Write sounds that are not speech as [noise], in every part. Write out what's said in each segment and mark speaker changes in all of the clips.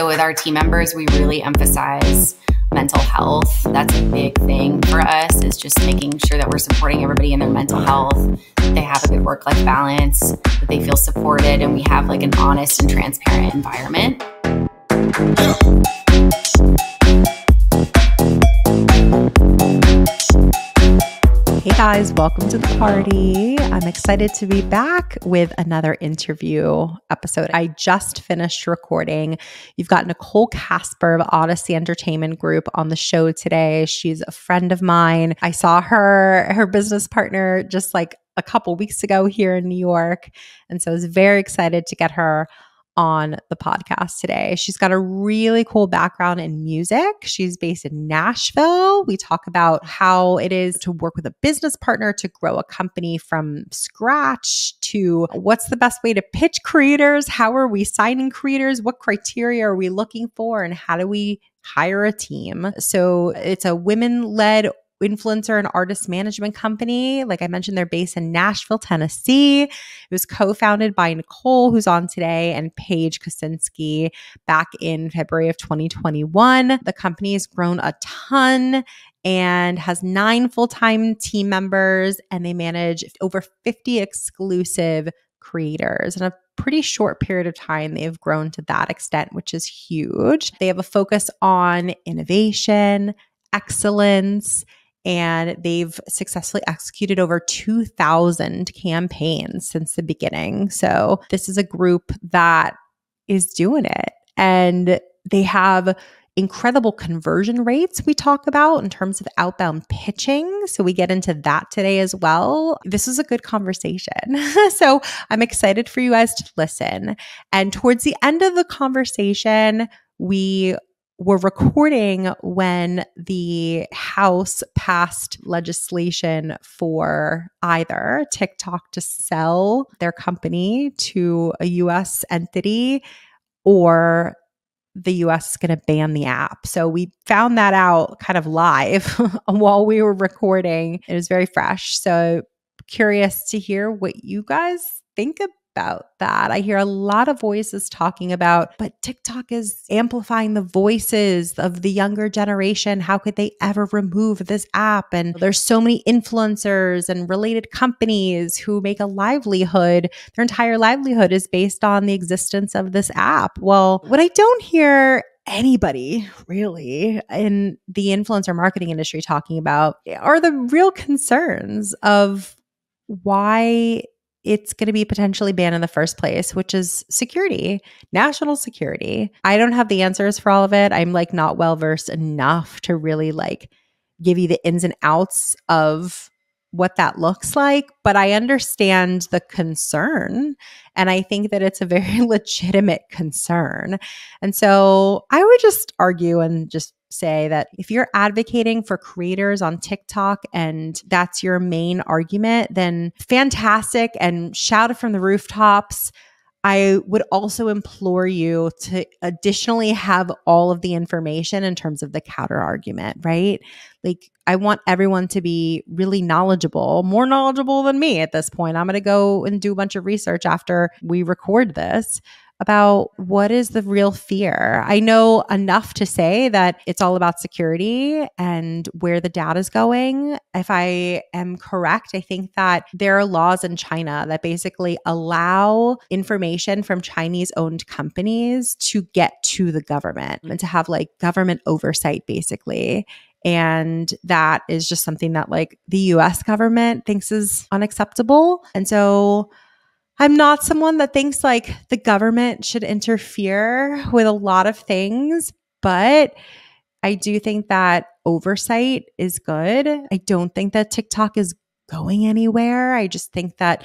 Speaker 1: So with our team members, we really emphasize mental health. That's a big thing for us is just making sure that we're supporting everybody in their mental health. They have a good work-life balance, that they feel supported, and we have like an honest and transparent environment.
Speaker 2: Guys, welcome to the party. I'm excited to be back with another interview episode. I just finished recording. You've got Nicole Kasper of Odyssey Entertainment Group on the show today. She's a friend of mine. I saw her, her business partner, just like a couple weeks ago here in New York. And so I was very excited to get her on the podcast today. She's got a really cool background in music. She's based in Nashville. We talk about how it is to work with a business partner to grow a company from scratch to what's the best way to pitch creators, how are we signing creators, what criteria are we looking for, and how do we hire a team. So it's a women led influencer and artist management company. Like I mentioned, they're based in Nashville, Tennessee. It was co founded by Nicole, who's on today, and Paige Kosinski back in February of 2021. The company has grown a ton and has nine full time team members, and they manage over 50 exclusive creators in a pretty short period of time they've grown to that extent which is huge they have a focus on innovation excellence and they've successfully executed over 2,000 campaigns since the beginning. So, this is a group that is doing it. And they have incredible conversion rates we talk about in terms of outbound pitching. So, we get into that today as well. This is a good conversation. [laughs] so, I'm excited for you guys to listen. And towards the end of the conversation, we were recording when the House passed legislation for either TikTok to sell their company to a US entity or the US is going to ban the app. So we found that out kind of live [laughs] while we were recording. It was very fresh. So curious to hear what you guys think about that. I hear a lot of voices talking about, but TikTok is amplifying the voices of the younger generation. How could they ever remove this app? And there's so many influencers and related companies who make a livelihood. Their entire livelihood is based on the existence of this app. Well, what I don't hear anybody really in the influencer marketing industry talking about are the real concerns of why it's going to be potentially banned in the first place, which is security, national security. I don't have the answers for all of it. I'm like not well versed enough to really like give you the ins and outs of what that looks like, but I understand the concern. And I think that it's a very [laughs] legitimate concern. And so I would just argue and just say that if you're advocating for creators on TikTok and that's your main argument, then fantastic and shout it from the rooftops. I would also implore you to additionally have all of the information in terms of the counter argument, right? Like, I want everyone to be really knowledgeable, more knowledgeable than me at this point. I'm going to go and do a bunch of research after we record this about what is the real fear. I know enough to say that it's all about security and where the data is going. If I am correct, I think that there are laws in China that basically allow information from Chinese owned companies to get to the government and to have like government oversight, basically. And that is just something that like the US government thinks is unacceptable. And so I'm not someone that thinks like the government should interfere with a lot of things, but I do think that oversight is good. I don't think that TikTok is going anywhere. I just think that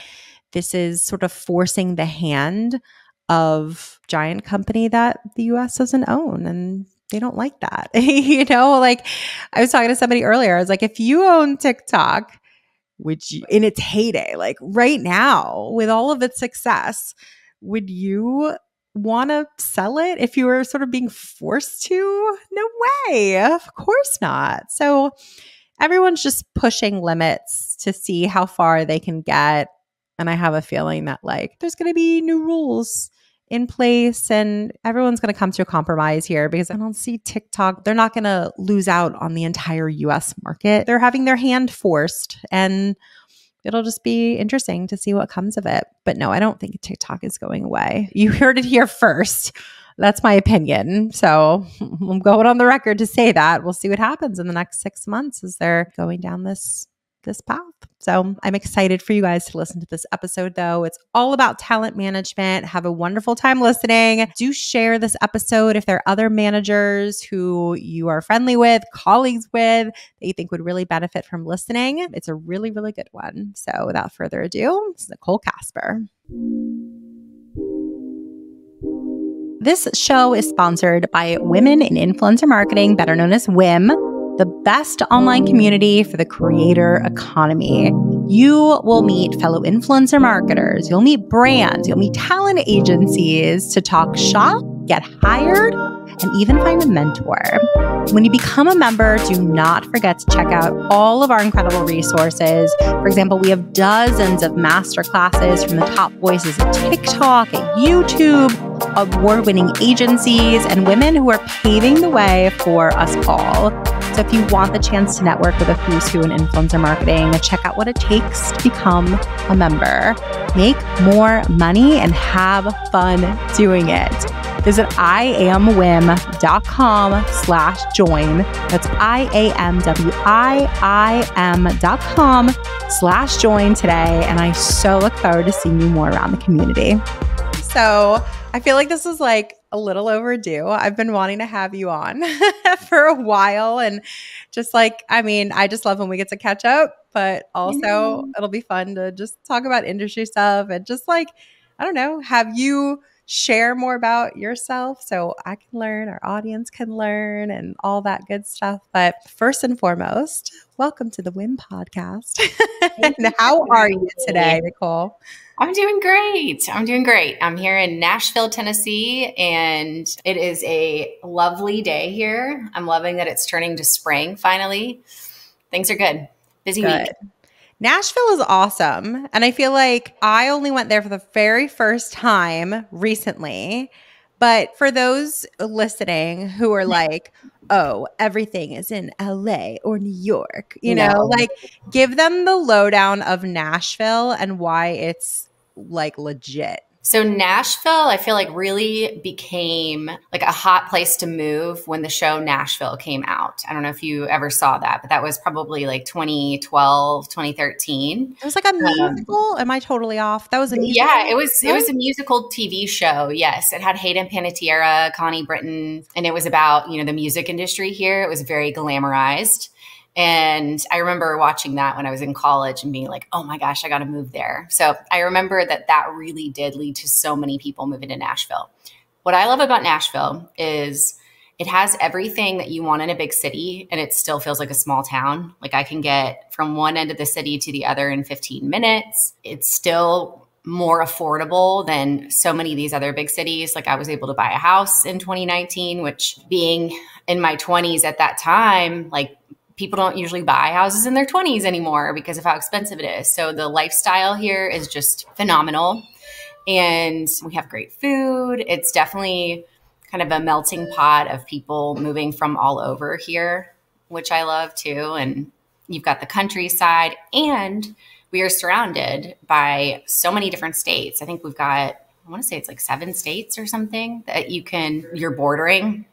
Speaker 2: this is sort of forcing the hand of giant company that the US doesn't own and they don't like that. [laughs] you know, like I was talking to somebody earlier. I was like if you own TikTok, would you in its heyday like right now with all of its success would you want to sell it if you were sort of being forced to? No way! Of course not. So everyone's just pushing limits to see how far they can get and i have a feeling that like there's going to be new rules in place and everyone's going to come to a compromise here because I don't see TikTok. They're not going to lose out on the entire US market. They're having their hand forced and it'll just be interesting to see what comes of it. But no, I don't think TikTok is going away. You heard it here first. That's my opinion. So [laughs] I'm going on the record to say that. We'll see what happens in the next six months as they're going down this this path. So I'm excited for you guys to listen to this episode, though. It's all about talent management. Have a wonderful time listening. Do share this episode if there are other managers who you are friendly with, colleagues with, that you think would really benefit from listening. It's a really, really good one. So without further ado, it's Nicole Kasper. This show is sponsored by Women in Influencer Marketing, better known as WIIM, the best online community for the creator economy. You will meet fellow influencer marketers, you'll meet brands, you'll meet talent agencies to talk shop, get hired, and even find a mentor. When you become a member, do not forget to check out all of our incredible resources. For example, we have dozens of master classes from the top voices at TikTok, at YouTube, award winning agencies, and women who are paving the way for us all. So if you want the chance to network with a who's who in influencer marketing, check out what it takes to become a member. Make more money and have fun doing it. Visit iamwiim.com slash join. That's I-A-M-W-I-I-M dot com slash join today. And I so look forward to seeing you more around the community. So I feel like this is like a little overdue. I've been wanting to have you on [laughs] for a while. And just like, I mean, I just love when we get to catch up, but also it'll be fun to just talk about industry stuff and just like, I don't know, have you share more about yourself so I can learn, our audience can learn, and all that good stuff. But first and foremost, welcome to the WIIM podcast. [laughs] how are you today, Nicole?
Speaker 1: I'm doing great. I'm doing great. I'm here in Nashville, Tennessee, and it is a lovely day here. I'm loving that it's turning to spring finally. Things are good. Busy good. week.
Speaker 2: Nashville is awesome. And I feel like I only went there for the very first time recently. But for those listening who are mm-hmm. like, oh, everything is in LA or New York, you no. know, like give them the lowdown of Nashville and why it's like legit.
Speaker 1: So Nashville, I feel like really became like a hot place to move when the show Nashville came out. I don't know if you ever saw that, but that was probably like 2012, 2013.
Speaker 2: It was like a um, musical. Um, Am I totally off? That was a musical.
Speaker 1: Yeah, it was it was a musical TV show. Yes. It had Hayden Panettiere, Connie Britton, and it was about, you know, the music industry here. It was very glamorized. And I remember watching that when I was in college and being like, oh my gosh, I got to move there. So I remember that that really did lead to so many people moving to Nashville. What I love about Nashville is it has everything that you want in a big city and it still feels like a small town. Like I can get from one end of the city to the other in 15 minutes. It's still more affordable than so many of these other big cities. Like I was able to buy a house in 2019, which being in my 20s at that time, like people don't usually buy houses in their 20s anymore because of how expensive it is. So the lifestyle here is just phenomenal. And we have great food. It's definitely kind of a melting pot of people moving from all over here, which I love too. And you've got the countryside, and we are surrounded by so many different states. I think we've got, I want to say it's like seven states or something that you can, you're bordering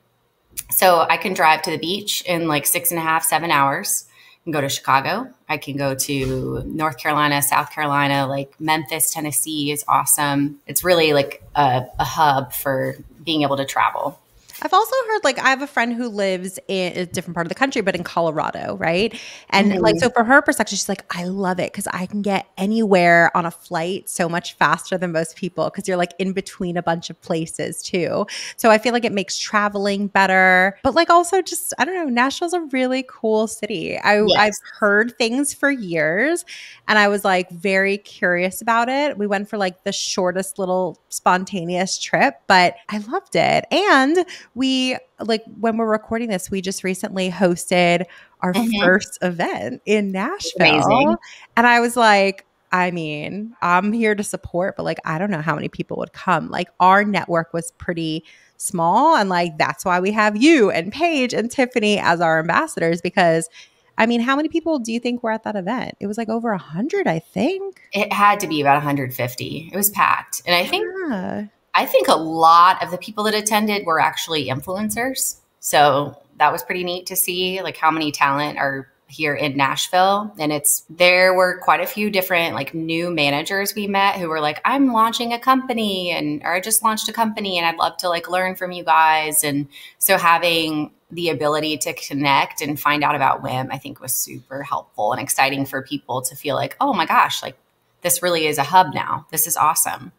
Speaker 1: so I can drive to the beach in like six and a half, seven hours and go to Chicago. I can go to North Carolina, South Carolina, like Memphis, Tennessee is awesome. It's really like a, a hub for being able to travel.
Speaker 2: I've also heard like I have a friend who lives in a different part of the country, but in Colorado, right? And mm-hmm. like so for her perspective, she's like, I love it because I can get anywhere on a flight so much faster than most people because you're like in between a bunch of places too. So I feel like it makes traveling better. But like also just I don't know, Nashville's a really cool city. I, yes. I've heard things for years and I was like very curious about it. We went for like the shortest little spontaneous trip, but I loved it. And we like when we're recording this, we just recently hosted our mm-hmm. first event in Nashville. Amazing. And I was like, I mean, I'm here to support, but like, I don't know how many people would come. Like, our network was pretty small. And like, that's why we have you and Paige and Tiffany as our ambassadors because I mean, how many people do you think were at that event? It was like over a hundred, I think.
Speaker 1: It had to be about 150. It was packed, and I think yeah. I think a lot of the people that attended were actually influencers. So that was pretty neat to see, like how many talent are here in Nashville. And it's there were quite a few different like new managers we met who were like, I'm launching a company and or I just launched a company and I'd love to like learn from you guys. And so having the ability to connect and find out about WIIM, I think was super helpful and exciting for people to feel like, oh my gosh, like this really is a hub now. This is awesome.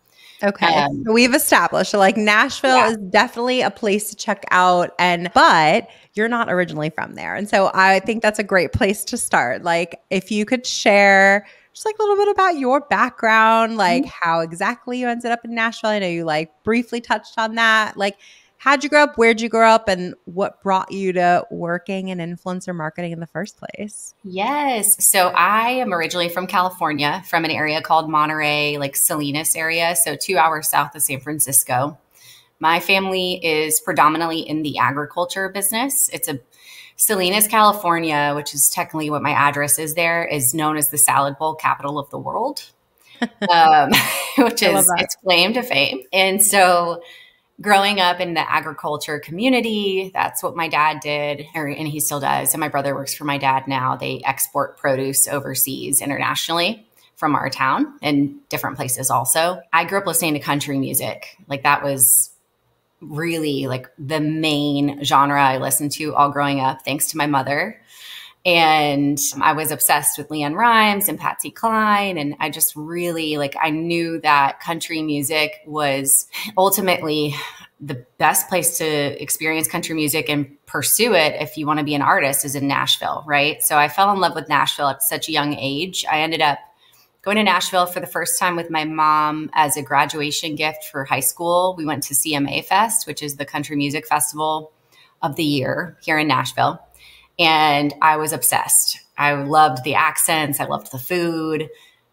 Speaker 2: Okay. Um, We've established like Nashville yeah. is definitely a place to check out and but you're not originally from there. And so I think that's a great place to start. Like if you could share just like a little bit about your background, like mm-hmm. how exactly you ended up in Nashville. I know you like briefly touched on that. Like how'd you grow up? Where'd you grow up? And what brought you to working in influencer marketing in the first place?
Speaker 1: Yes. So I am originally from California, from an area called Monterey, like Salinas area. So two hours south of San Francisco. My family is predominantly in the agriculture business. It's a Salinas, California, which is technically what my address is there, is known as the salad bowl capital of the world, [laughs] um, [laughs] which is its claim to fame. And so growing up in the agriculture community, that's what my dad did, or, and he still does. And my brother works for my dad now. They export produce overseas internationally from our town and different places also. I grew up listening to country music. Like that was really like the main genre I listened to all growing up, thanks to my mother. And I was obsessed with LeAnn Rimes and Patsy Cline. And I just really like, I knew that country music was ultimately the best place to experience country music and pursue it if you want to be an artist is in Nashville, right? So I fell in love with Nashville at such a young age. I ended up going to Nashville for the first time with my mom as a graduation gift for high school. We went to CMA Fest, which is the country music festival of the year here in Nashville. And I was obsessed. I loved the accents, I loved the food.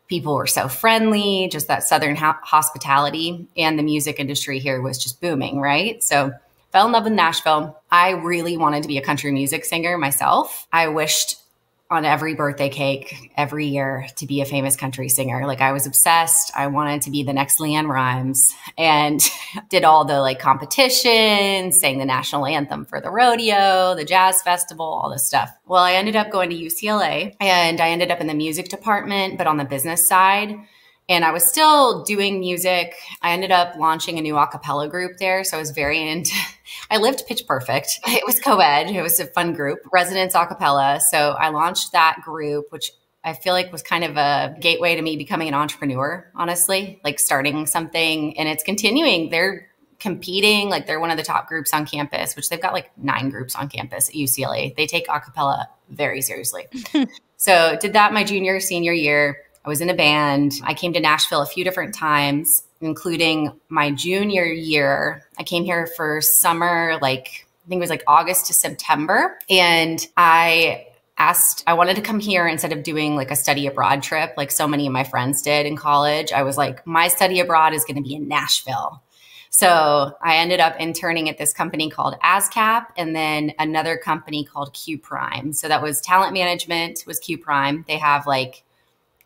Speaker 1: People were so friendly, just that Southern hospitality. And the music industry here was just booming, right? So, fell in love with Nashville. I really wanted to be a country music singer myself. I wished on every birthday cake every year to be a famous country singer. Like I was obsessed. I wanted to be the next LeAnn Rimes and [laughs] did all the like competitions, sang the national anthem for the rodeo, the jazz festival, all this stuff. Well, I ended up going to UCLA and I ended up in the music department, but on the business side and I was still doing music. I ended up launching a new acapella group there. So I was very into, [laughs] I lived pitch perfect. [laughs] It was co ed, it was a fun group, residence acapella. So I launched that group, which I feel like was kind of a gateway to me becoming an entrepreneur, honestly, like starting something and it's continuing. They're competing, like they're one of the top groups on campus, which they've got like nine groups on campus at UCLA. They take acapella very seriously. [laughs] so did that my junior, senior year I was in a band. I came to Nashville a few different times, including my junior year. I came here for summer, like I think it was like August to September. And I asked, I wanted to come here instead of doing like a study abroad trip, like so many of my friends did in college. I was like, my study abroad is going to be in Nashville. So I ended up interning at this company called ASCAP and then another company called Q Prime. So that was talent management was Q Prime. They have like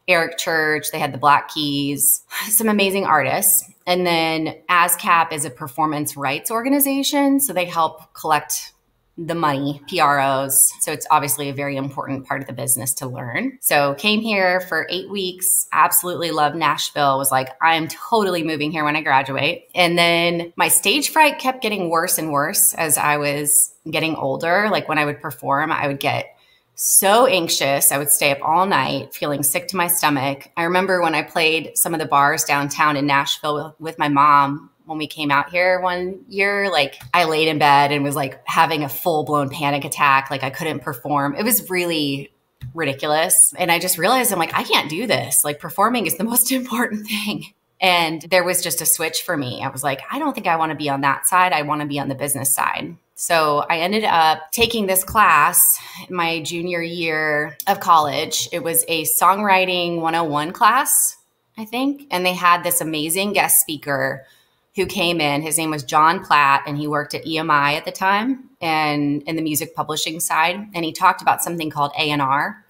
Speaker 1: Eric Church, they had the Black Keys, some amazing artists. And then ASCAP is a performance rights organization. So they help collect the money, PROs. So it's obviously a very important part of the business to learn. So came here for eight weeks, absolutely loved Nashville, was like, I'm totally moving here when I graduate. And then my stage fright kept getting worse and worse as I was getting older. Like when I would perform, I would get so anxious. I would stay up all night feeling sick to my stomach. I remember when I played some of the bars downtown in Nashville with my mom when we came out here one year, like I laid in bed and was like having a full blown panic attack. Like I couldn't perform. It was really ridiculous. And I just realized I'm like, I can't do this. Like performing is the [laughs] most important thing. And there was just a switch for me. I was like, I don't think I want to be on that side. I want to be on the business side. So I ended up taking this class my junior year of college. It was a songwriting 101 class, I think. And they had this amazing guest speaker who came in. His name was Jon Platt, and he worked at EMI at the time and in the music publishing side. And he talked about something called A&R.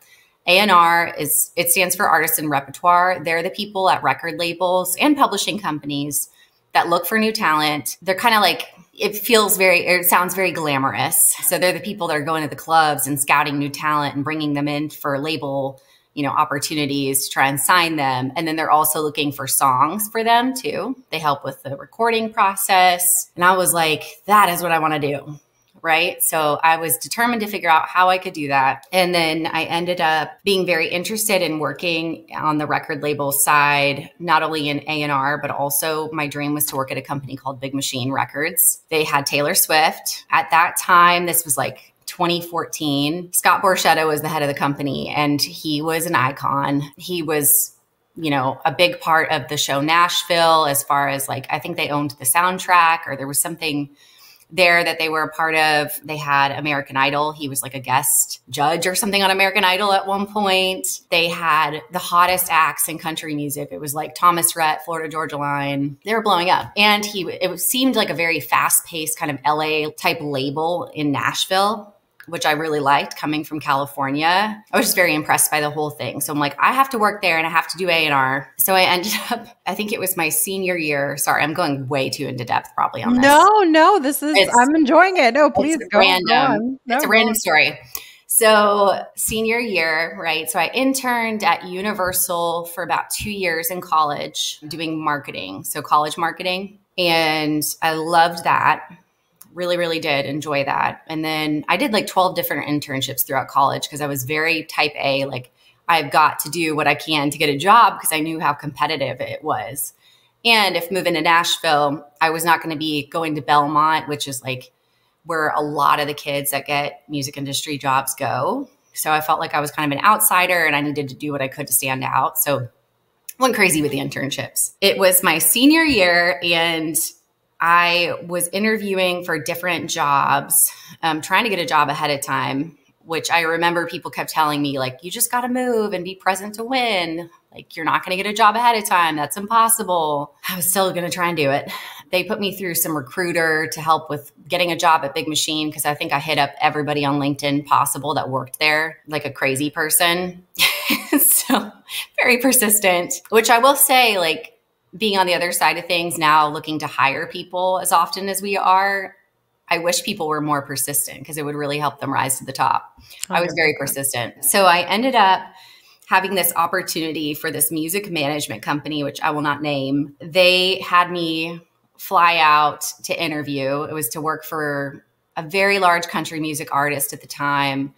Speaker 1: A&R is it stands for artists and repertoire. They're the people at record labels and publishing companies that look for new talent. They're kind of like it feels very it sounds very glamorous. So they're the people that are going to the clubs and scouting new talent and bringing them in for label you know opportunities to try and sign them. And then they're also looking for songs for them too. They help with the recording process. And i was like that is what i want to do right so i was determined to figure out how i could do that and then i ended up being very interested in working on the record label side not only in a&r but also my dream was to work at a company called big machine records they had taylor swift at that time this was like 2014. Scott Borchetta was the head of the company and he was an icon. He was you know, a big part of the show Nashville as far as like I think they owned the soundtrack or there was something there that they were a part of. They had American Idol. He was like a guest judge or something on American Idol at one point. They had the hottest acts in country music. It was like Thomas Rhett, Florida Georgia Line. They were blowing up. And he it seemed like a very fast-paced kind of LA type label in Nashville which I really liked coming from California. I was just very impressed by the whole thing. So I'm like, I have to work there and I have to do A&R. So I ended up, I think it was my senior year. Sorry, I'm going way too into depth probably on this.
Speaker 2: No, no, this is, it's, I'm enjoying it. No, please
Speaker 1: go, random. No, it's a random story. So, senior year, right? So, I interned at Universal for about two years in college doing marketing. So, college marketing. And I loved that really, really did enjoy that. And then I did like 12 different internships throughout college because I was very type A. Like, I've got to do what I can to get a job because I knew how competitive it was. And if moving to Nashville, I was not going to be going to Belmont, which is like where a lot of the kids that get music industry jobs go. So I felt like I was kind of an outsider and I needed to do what I could to stand out. So went crazy with the internships. It was my senior year and I was interviewing for different jobs, um, trying to get a job ahead of time, which I remember people kept telling me, like, you just got to move and be present to win. Like, you're not going to get a job ahead of time. That's impossible. I was still going to try and do it. They put me through some recruiter to help with getting a job at Big Machine because I think I hit up everybody on LinkedIn possible that worked there, like a crazy person. [laughs] so, very persistent, which I will say, like, being on the other side of things now, looking to hire people as often as we are, I wish people were more persistent because it would really help them rise to the top. 100%. I was very persistent. So I ended up having this opportunity for this music management company, which I will not name. They had me fly out to interview. It was to work for a very large country music artist at the time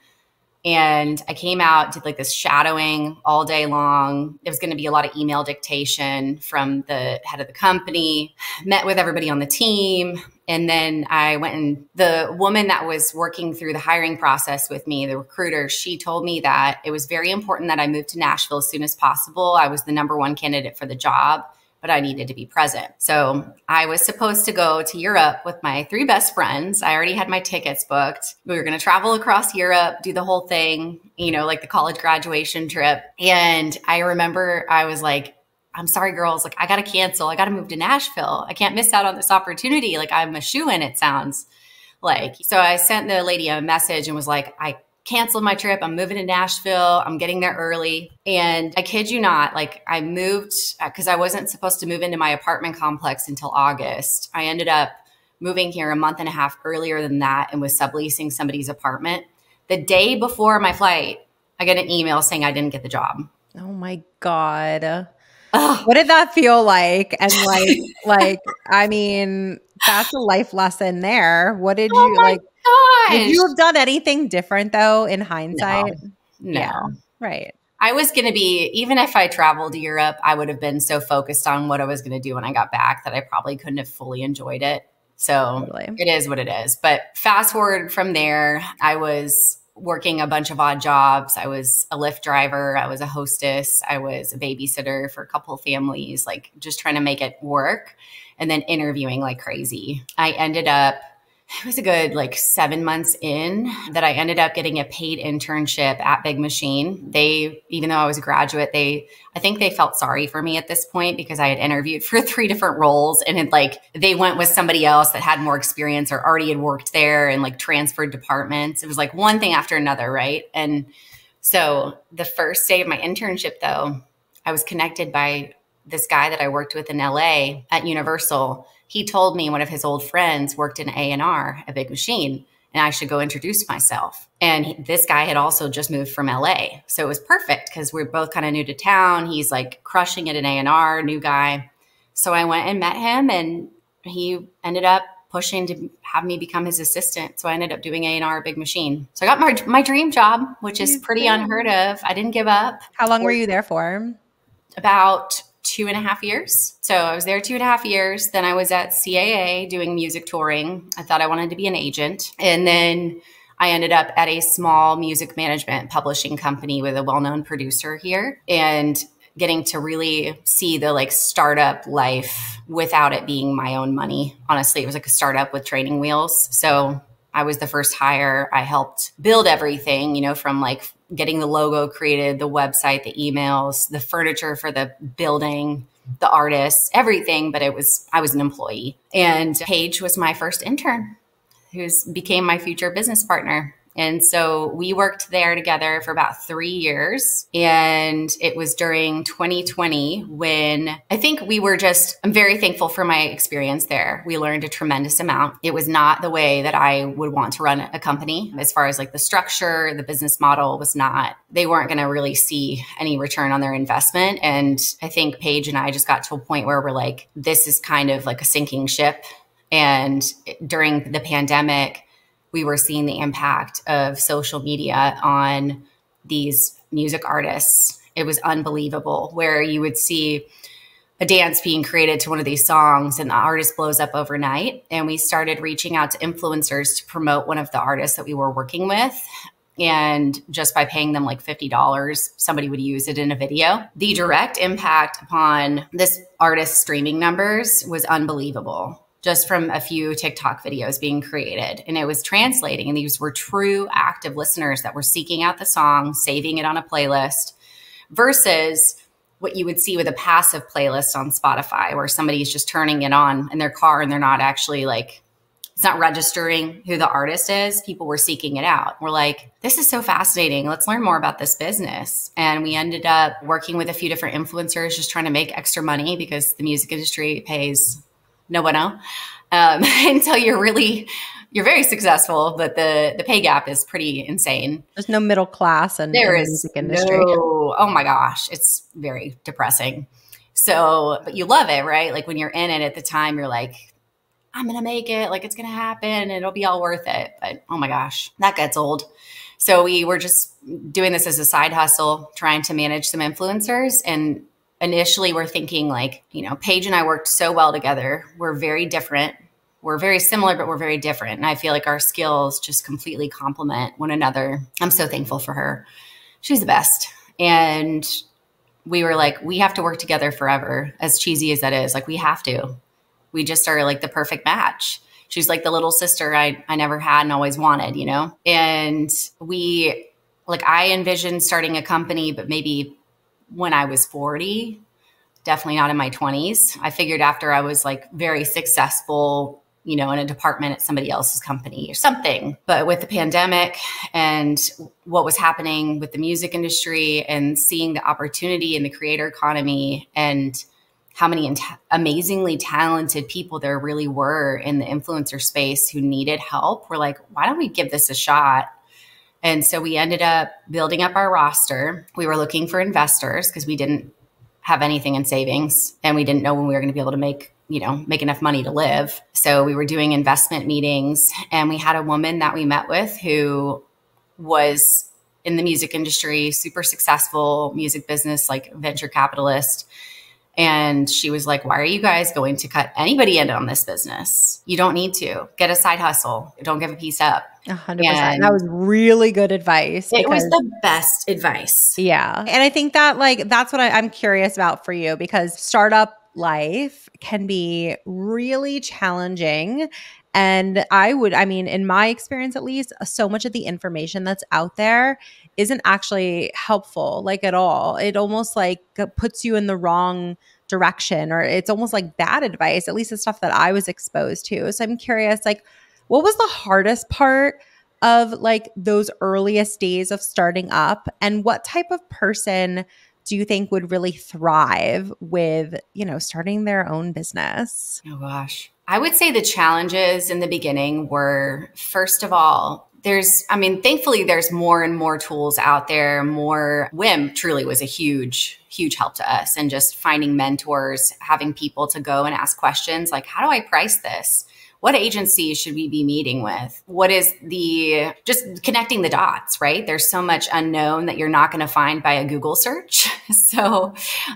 Speaker 1: and I came out, did like this shadowing all day long. It was going to be a lot of email dictation from the head of the company, met with everybody on the team. And then I went and the woman that was working through the hiring process with me, the recruiter, she told me that it was very important that I moved to Nashville as soon as possible. I was the number one candidate for the job but I needed to be present. So I was supposed to go to Europe with my three best friends. I already had my tickets booked. We were going to travel across Europe, do the whole thing, you know, like the college graduation trip. And I remember I was like, I'm sorry, girls, like I got to cancel. I got to move to Nashville. I can't miss out on this opportunity. Like I'm a shoe in, it sounds like. So I sent the lady a message and was like, I canceled my trip. I'm moving to Nashville. I'm getting there early. And I kid you not, like I moved because uh, I wasn't supposed to move into my apartment complex until August. I ended up moving here a month and a half earlier than that and was subleasing somebody's apartment. The day before my flight, I get an email saying I didn't get the job.
Speaker 2: Oh my God. Ugh. What did that feel like? And like, [laughs] like, I mean, that's a life lesson there. What did oh you like?
Speaker 1: Gosh.
Speaker 2: Would you have done anything different though in hindsight?
Speaker 1: No. no.
Speaker 2: Yeah. Right.
Speaker 1: I was going to be, even if I traveled to Europe, I would have been so focused on what I was going to do when I got back that I probably couldn't have fully enjoyed it. So totally. it is what it is. But fast forward from there, I was working a bunch of odd jobs. I was a Lyft driver, I was a hostess, I was a babysitter for a couple of families, like just trying to make it work and then interviewing like crazy. I ended up it was a good like seven months in that I ended up getting a paid internship at Big Machine. They, even though I was a graduate, they, I think they felt sorry for me at this point because I had interviewed [laughs] for three different roles and it like they went with somebody else that had more experience or already had worked there and like transferred departments. It was like one thing after another, right? And so the first day of my internship, though, I was connected by this guy that I worked with in LA at Universal he told me one of his old friends worked in A&R, a big machine, and I should go introduce myself. And he, this guy had also just moved from LA. So it was perfect because we are both kind of new to town. He's like crushing it in A&R, new guy. So I went and met him and he ended up pushing to have me become his assistant. So I ended up doing A&R Big Machine. So I got my, my dream job, which is pretty unheard of. I didn't give up.
Speaker 2: How long were you there for?
Speaker 1: About two and a half years. So I was there two and a half years. Then I was at CAA doing music touring. I thought I wanted to be an agent. And then I ended up at a small music management publishing company with a well known producer here and getting to really see the like startup life without it being my own money. Honestly, it was like a startup with training wheels. So I was the first hire. I helped build everything, you know, from like getting the logo created, the website, the emails, the furniture for the building, the artists, everything. But it was, I was an employee. And Paige was my first intern who's became my future business partner. And so we worked there together for about three years. And it was during 2020 when I think we were just, I'm very thankful for my experience there. We learned a tremendous amount. It was not the way that I would want to run a company as far as like the structure, the business model was not, they weren't going to really see any return on their investment. And I think Paige and I just got to a point where we're like, this is kind of like a sinking ship. And during the pandemic, we were seeing the impact of social media on these music artists. It was unbelievable where you would see a dance being created to one of these songs and the artist blows up overnight. And we started reaching out to influencers to promote one of the artists that we were working with. And just by paying them like $50, somebody would use it in a video. The direct impact upon this artist's streaming numbers was unbelievable just from a few TikTok videos being created. And it was translating. And these were true active listeners that were seeking out the song, saving it on a playlist versus what you would see with a passive playlist on Spotify where somebody's just turning it on in their car and they're not actually like, it's not registering who the artist is. People were seeking it out. We're like, this is so fascinating. Let's learn more about this business. And we ended up working with a few different influencers, just trying to make extra money because the music industry pays no bueno um, [laughs] until you're really you're very successful, but the the pay gap is pretty insane.
Speaker 2: There's no middle class and
Speaker 1: there
Speaker 2: in the music industry.
Speaker 1: No, oh my gosh, it's very depressing. So, but you love it, right? Like when you're in it at the time, you're like, I'm gonna make it, like it's gonna happen, it'll be all worth it. But oh my gosh, that gets old. So we were just doing this as a side hustle, trying to manage some influencers and initially we're thinking like, you know, Paige and I worked so well together. We're very different. We're very similar, but we're very different. And I feel like our skills just completely complement one another. I'm so thankful for her. She's the best. And we were like, we have to work together forever, as cheesy as that is. Like, we have to. We just are like the perfect match. She's like the little sister I, I never had and always wanted, you know? And we, like, I envisioned starting a company, but maybe when I was 40, definitely not in my 20s. I figured after I was like very successful, you know, in a department at somebody else's company or something. But with the pandemic and what was happening with the music industry and seeing the opportunity in the creator economy and how many amazingly talented people there really were in the influencer space who needed help, we're like, why don't we give this a shot? And so we ended up building up our roster. We were looking for investors because we didn't have anything in savings and we didn't know when we were going to be able to make you know make enough money to live so we were doing investment meetings and we had a woman that we met with who was in the music industry super successful music business like venture capitalist And she was like, Why are you guys going to cut anybody in on this business? You don't need to. Get a side hustle. Don't give a piece up.
Speaker 2: 100%. And that was really good advice.
Speaker 1: It was the best advice.
Speaker 2: Yeah. And I think that, like, that's what I, I'm curious about for you because startup life can be really challenging. And I would, I mean, in my experience at least, so much of the information that's out there isn't actually helpful, like at all. It almost like puts you in the wrong direction, or it's almost like bad advice, at least the stuff that I was exposed to. So I'm curious, like, what was the hardest part of like those earliest days of starting up? And what type of person do you think would really thrive with, you know, starting their own business?
Speaker 1: Oh gosh. I would say the challenges in the beginning were first of all, there's, I mean, thankfully there's more and more tools out there. More WIIM truly was a huge, huge help to us and just finding mentors, having people to go and ask questions like, how do I price this? What agency should we be meeting with? What is the just connecting the dots, right? There's so much unknown that you're not going to find by a Google search. [laughs] so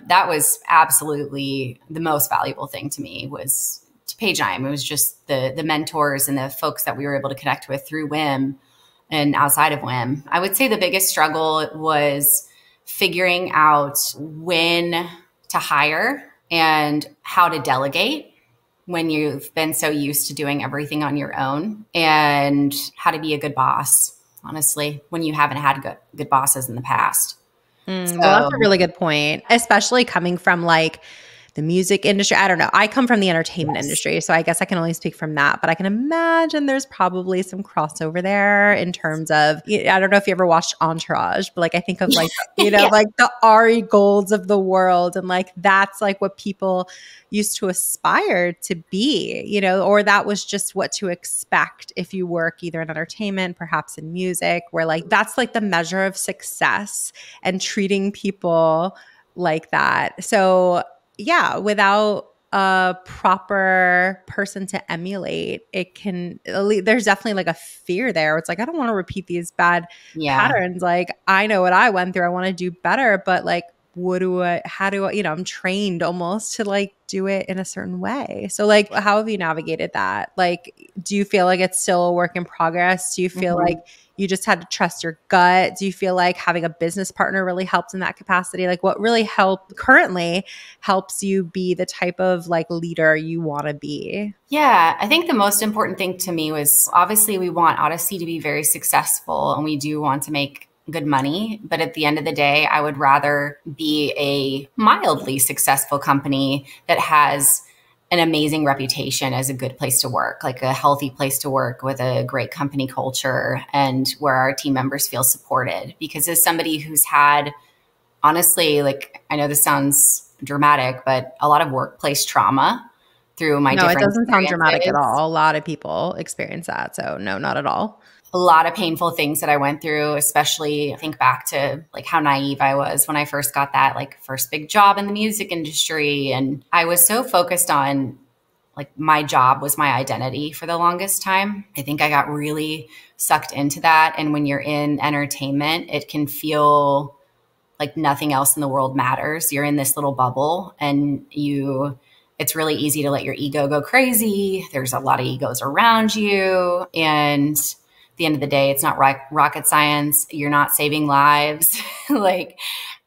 Speaker 1: that was absolutely the most valuable thing to me was to Paige and I. It was just the the mentors and the folks that we were able to connect with through WIIM and outside of WIIM. I would say the biggest struggle was figuring out when to hire and how to delegate when you've been so used to doing everything on your own and how to be a good boss, honestly, when you haven't had good, good bosses in the past.
Speaker 2: Mm, so, well, that's a really good point, especially coming from like, the music industry. I don't know. I come from the entertainment yes. industry, so I guess I can only speak from that. But I can imagine there's probably some crossover there in terms of I don't know if you ever watched Entourage, but like I think of like [laughs] you know yeah. like the Ari Golds of the world, and like that's like what people used to aspire to be, you know, or that was just what to expect if you work either in entertainment, perhaps in music, where like that's like the measure of success and treating people like that. So yeah, without a proper person to emulate, it can, there's definitely like a fear there. It's like, I don't want to repeat these bad yeah. patterns. Like, I know what I went through. I want to do better, but like, what do I, how do I, you know, I'm trained almost to like do it in a certain way. So, like, how have you navigated that? Like, do you feel like it's still a work in progress? Do you feel mm-hmm. like you just had to trust your gut? Do you feel like having a business partner really helped in that capacity? Like what really helped currently helps you be the type of like leader you want to be?
Speaker 1: Yeah, I think the most important thing to me was obviously we want Odyssey to be very successful and we do want to make good money. But at the end of the day, I would rather be a mildly successful company that has an amazing reputation as a good place to work, like a healthy place to work with a great company culture and where our team members feel supported. Because as somebody who's had, honestly, like I know this sounds dramatic, but a lot of workplace trauma through my
Speaker 2: no, it doesn't sound dramatic at all. A lot of people experience that, so no, not at all
Speaker 1: a lot of painful things that I went through, especially think back to like how naive I was when I first got that like first big job in the music industry. And I was so focused on like my job was my identity for the longest time. I think I got really sucked into that. And when you're in entertainment, it can feel like nothing else in the world matters. You're in this little bubble and you, it's really easy to let your ego go crazy. There's a lot of egos around you. And the end of the day, it's not rocket science. You're not saving lives. [laughs] like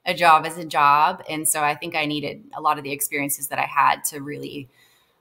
Speaker 1: a job is a job. And so I think I needed a lot of the experiences that I had to really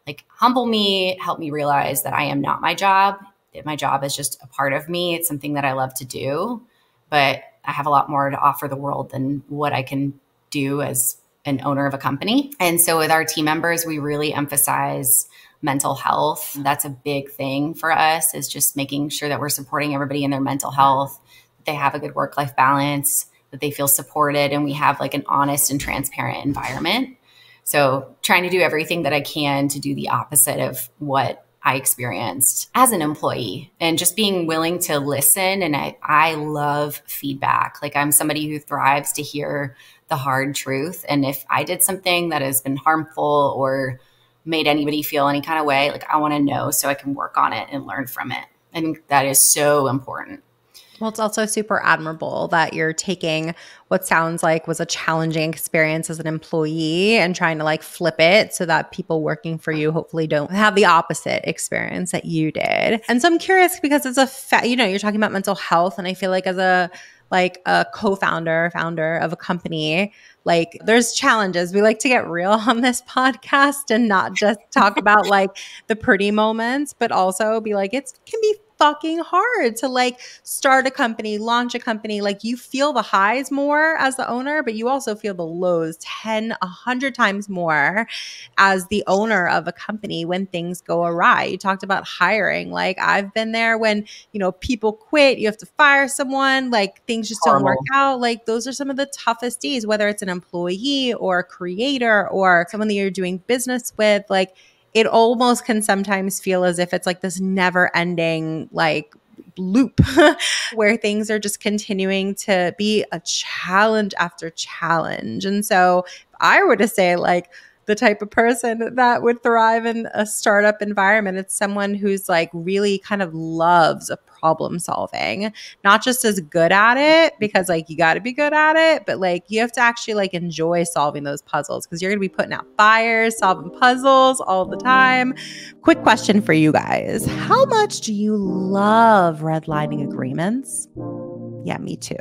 Speaker 1: like humble me, help me realize that I am not my job. That my job is just a part of me. It's something that I love to do, but I have a lot more to offer the world than what I can do as an owner of a company. And so with our team members, we really emphasize mental health. Mm-hmm. That's a big thing for us is just making sure that we're supporting everybody in their mental health, that they have a good work life balance, that they feel supported, and we have like an honest and transparent environment. So, trying to do everything that I can to do the opposite of what I experienced as an employee and just being willing to listen. And I, I love feedback. Like, I'm somebody who thrives to hear the hard truth. And if I did something that has been harmful or made anybody feel any kind of way, like I want to know so I can work on it and learn from it. I think that is so important.
Speaker 2: Well, it's also super admirable that you're taking what sounds like was a challenging experience as an employee and trying to like flip it so that people working for you hopefully don't have the opposite experience that you did. And so I'm curious because it's a fa- you know, you're talking about mental health and I feel like as a like a co-founder, founder of a company, like there's challenges. We like to get real [laughs] on this podcast and not just talk about like the pretty moments, but also be like it can be fucking hard to like start a company, launch a company. Like you feel the highs more as the owner, but you also feel the lows 10, 100 times more as the owner of a company when things go awry. You talked about hiring. Like I've been there when, you know, people quit, you have to fire someone, like things just don't work out. Like those are some of the toughest days, whether it's an employee or a creator or someone that you're doing business with. Like, it almost can sometimes feel as if it's like this never ending like loop [laughs] where things are just continuing to be a challenge after challenge. And so if I were to say like the type of person that would thrive in a startup environment. It's someone who's like really kind of loves a problem solving, not just as good at it because like you got to be good at it, but like you have to actually like enjoy solving those puzzles because you're going to be putting out fires, solving puzzles all the time. Quick question for you guys. How much do you love redlining agreements? Yeah, me too.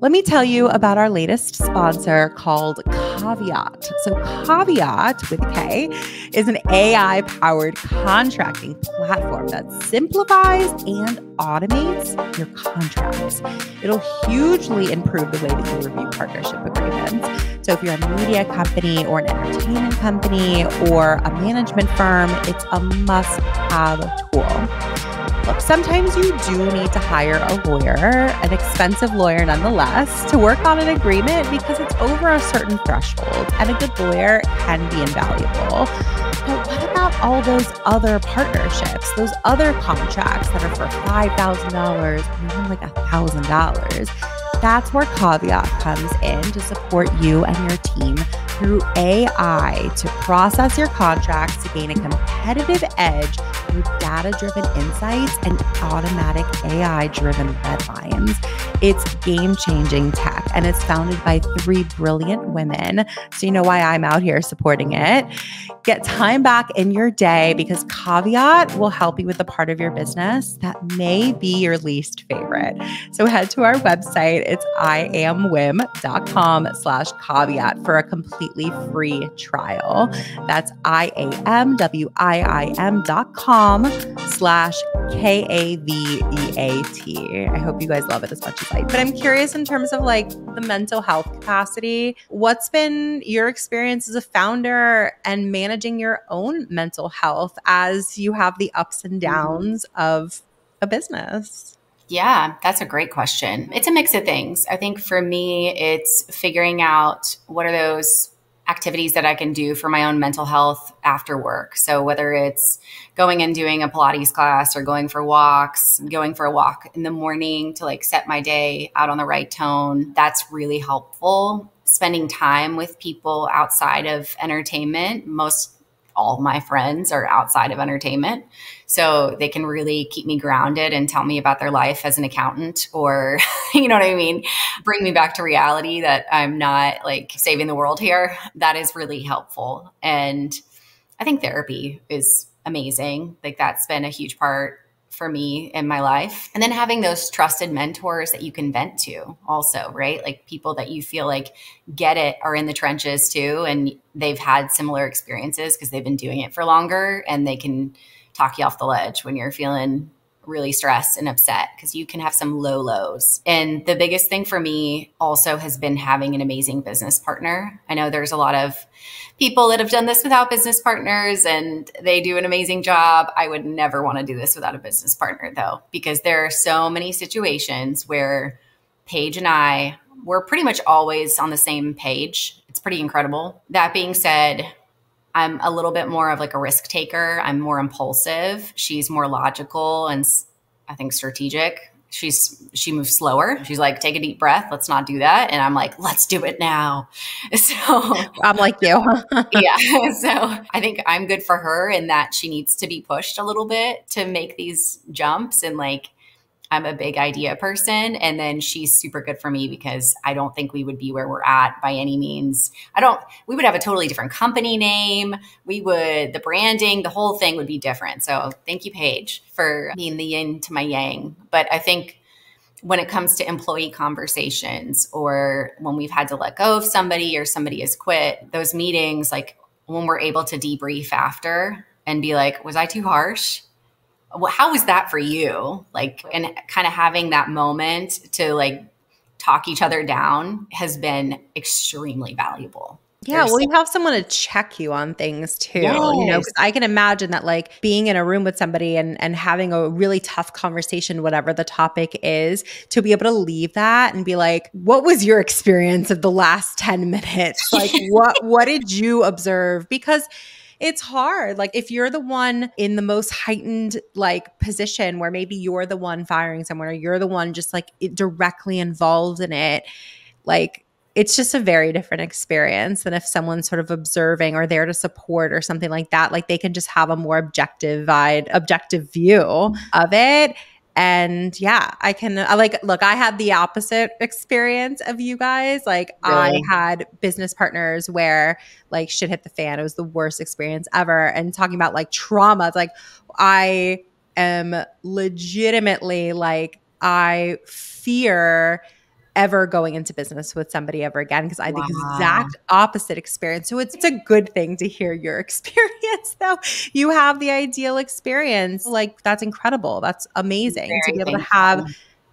Speaker 2: Let me tell you about our latest sponsor called Kaveat. So, Kaveat with K is an AI powered contracting platform that simplifies and automates your contracts. It'll hugely improve the way that you review partnership agreements. So, if you're a media company or an entertainment company or a management firm, it's a must have tool. Sometimes you do need to hire a lawyer, an expensive lawyer nonetheless, to work on an agreement because it's over a certain threshold, and a good lawyer can be invaluable. But what about all those other partnerships, those other contracts that are for $5,000 even like $1,000? That's where Kaveat comes in to support you and your team through AI to process your contracts to gain a competitive edge through data driven insights and automatic AI driven red lines. It's game changing tech and it's founded by three brilliant women. So, you know why I'm out here supporting it. Get time back in your day because Kaveat will help you with the part of your business that may be your least favorite. So, head to our website. It's iamwiim.com slash kaveat for a completely free trial. That's I A M W I I M dot com slash K A V E A T. I hope you guys love it as much as I do. But I'm curious in terms of like the mental health capacity, what's been your experience as a founder and managing your own mental health as you have the ups and downs of a business?
Speaker 1: Yeah, that's a great question. It's a mix of things. I think for me, it's figuring out what are those activities that I can do for my own mental health after work. So whether it's going and doing a Pilates class or going for walks, going for a walk in the morning to like set my day out on the right tone, that's really helpful. Spending time with people outside of entertainment, most all my friends are outside of entertainment. So they can really keep me grounded and tell me about their life as an accountant or, [laughs] you know what I mean? Bring me back to reality that I'm not like saving the world here. That is really helpful. And I think therapy is amazing. Like that's been a huge part for me in my life. And then having those trusted mentors that you can vent to also, right? Like people that you feel like get it are in the trenches too and they've had similar experiences because they've been doing it for longer and they can talk you off the ledge when you're feeling really stressed and upset because you can have some low lows. And the biggest thing for me also has been having an amazing business partner. I know there's a lot of people that have done this without business partners and they do an amazing job. I would never want to do this without a business partner though, because there are so many situations where Paige and I we're pretty much always on the same page. It's pretty incredible. That being said, I'm a little bit more of like a risk taker. I'm more impulsive. She's more logical and I think strategic. She's she moves slower. She's like, take a deep breath. Let's not do that. And I'm like, let's do it now. [laughs] So
Speaker 2: I'm like you. [laughs]
Speaker 1: yeah. [laughs] So I think I'm good for her in that she needs to be pushed a little bit to make these jumps and like I'm a big idea person. And then she's super good for me because I don't think we would be where we're at by any means. I don't, we would have a totally different company name. We would, the branding, the whole thing would be different. So thank you, Paige, for being the yin to my yang. But I think when it comes to employee conversations or when we've had to let go of somebody or somebody has quit, those meetings, like when we're able to debrief after and be like, was I too harsh? Well, how was that for you? Like, and kind of having that moment to like talk each other down has been extremely valuable.
Speaker 2: Yeah, well, you have someone to check you on things too. Yes. You know, because I can imagine that like being in a room with somebody and and having a really tough conversation, whatever the topic is, to be able to leave that and be like, "What was your experience of the last ten minutes? Like, [laughs] what what did you observe?" Because it's hard. Like if you're the one in the most heightened like position where maybe you're the one firing someone or you're the one just like directly involved in it, like it's just a very different experience than if someone's sort of observing or there to support or something like that. Like they can just have a more objective objective view of it and yeah i can I like look i had the opposite experience of you guys. Like really? i had business partners where like shit hit the fan. It was the worst experience ever. And talking about like trauma it's like i am legitimately like i fear ever going into business with somebody ever again because I had wow. the exact opposite experience. So it's, it's a good thing to hear your [laughs] experience, though. You have the ideal experience. Like, that's incredible. That's amazing Very to be able to have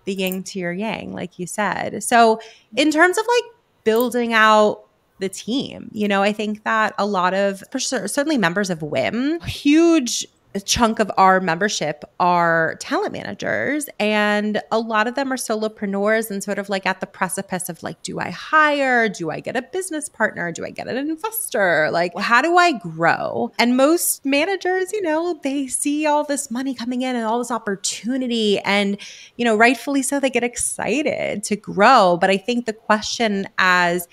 Speaker 2: the yin to your yang, like you said. So, in terms of like building out the team. You know, I think that a lot of, for sure, certainly members of WIIM, huge chunk of our membership are talent managers and a lot of them are solopreneurs and sort of like at the precipice of like do i hire? Do i get a business partner? Do i get an investor? Like how do i grow? And most managers you know they see all this money coming in and all this opportunity and you know rightfully so they get excited to grow. But i think the question as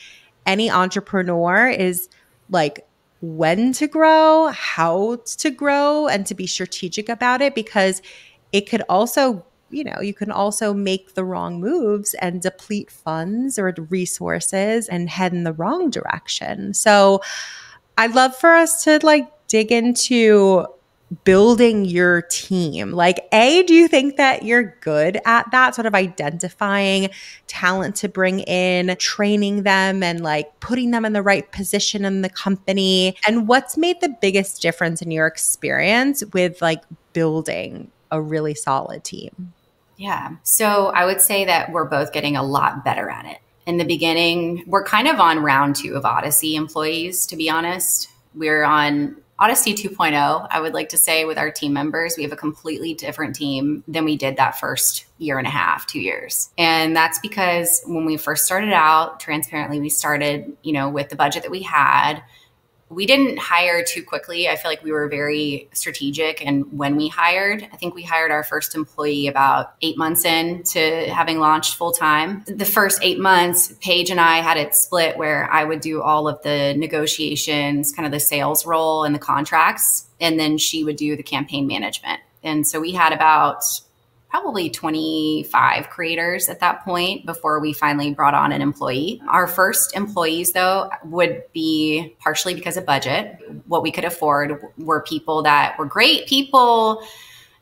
Speaker 2: any entrepreneur is like when to grow, how to grow, and to be strategic about it because it could also, you know, you can also make the wrong moves and deplete funds or resources and head in the wrong direction. So I'd love for us to like dig into building your team? Like, A, do you think that you're good at that, sort of identifying talent to bring in, training them, and like putting them in the right position in the company? And what's made the biggest difference in your experience with like building a really solid team?
Speaker 1: Yeah. So I would say that we're both getting a lot better at it. In the beginning, we're kind of on round two of Odyssey employees, to be honest. We're on Odyssey 2.0, I would like to say with our team members, we have a completely different team than we did that first year and a half, two years. And that's because when we first started out, transparently, we started, you know, with the budget that we had we didn't hire too quickly. I feel like we were very strategic. And when we hired, I think we hired our first employee about eight months in to having launched full time. The first eight months, Paige and I had it split where I would do all of the negotiations, kind of the sales role and the contracts. And then she would do the campaign management. And so we had about probably 25 creators at that point before we finally brought on an employee. Our first employees, though, would be partially because of budget. What we could afford were people that were great people,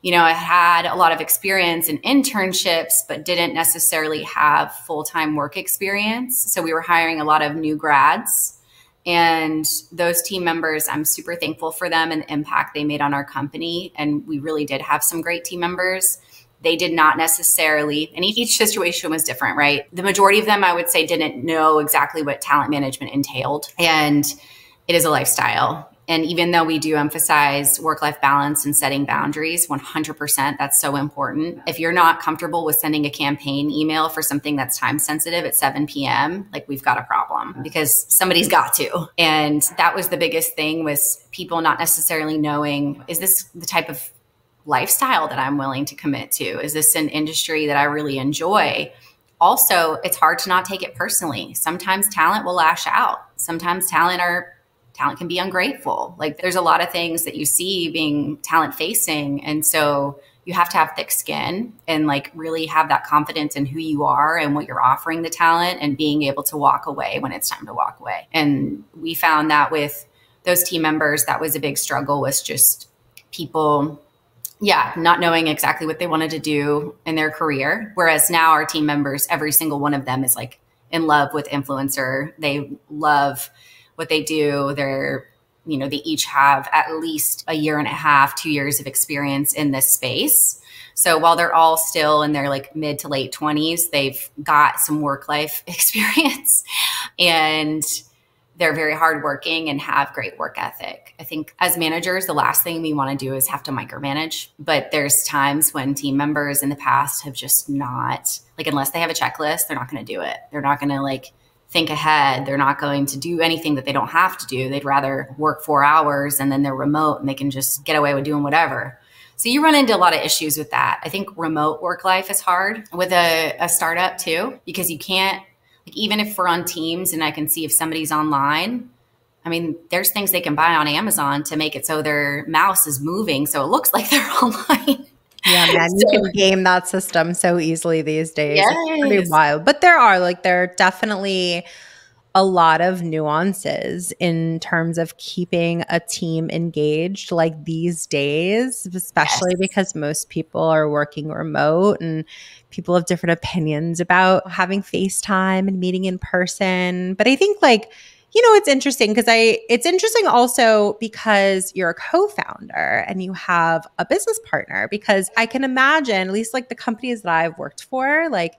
Speaker 1: you know, had a lot of experience in internships, but didn't necessarily have full time work experience. So we were hiring a lot of new grads. And those team members, I'm super thankful for them and the impact they made on our company. And we really did have some great team members they did not necessarily, and each situation was different, right? The majority of them, I would say, didn't know exactly what talent management entailed. And it is a lifestyle. And even though we do emphasize work life balance and setting boundaries, 100%, that's so important. If you're not comfortable with sending a campaign email for something that's time sensitive at 7 p.m., like we've got a problem because somebody's got to. And that was the biggest thing was people not necessarily knowing is this the type of lifestyle that I'm willing to commit to? Is this an industry that I really enjoy? Also, it's hard to not take it personally. Sometimes talent will lash out. Sometimes talent are talent can be ungrateful. Like there's a lot of things that you see being talent facing and so you have to have thick skin and like really have that confidence in who you are and what you're offering the talent and being able to walk away when it's time to walk away. And we found that with those team members, that was a big struggle was just people yeah, not knowing exactly what they wanted to do in their career. Whereas now our team members, every single one of them is like in love with influencer. They love what they do. They're, you know, they each have at least a year and a half, two years of experience in this space. So while they're all still in their like mid to late 20s, they've got some work life [laughs] experience. And they're very hardworking and have great work ethic. I think as managers, the last thing we want to do is have to micromanage. But there's times when team members in the past have just not, like, unless they have a checklist, they're not going to do it. They're not going to, like, think ahead. They're not going to do anything that they don't have to do. They'd rather work four hours and then they're remote and they can just get away with doing whatever. So you run into a lot of issues with that. I think remote work life is hard with a, a startup too, because you can't like even if we're on Teams and I can see if somebody's online, I mean, there's things they can buy on Amazon to make it so their mouse is moving so it looks [laughs] like they're online.
Speaker 2: Yeah, man, so, you can game that system so easily these days. Yes. It's pretty wild. But there are like there are definitely a lot of nuances in terms of keeping a team engaged like these days, especially yes. because most people are working remote and people have different opinions about having FaceTime and meeting in person. But I think like you know it's interesting because i it's interesting also because you're a co-founder and you have a business partner because i can imagine at least like the companies that i've worked for like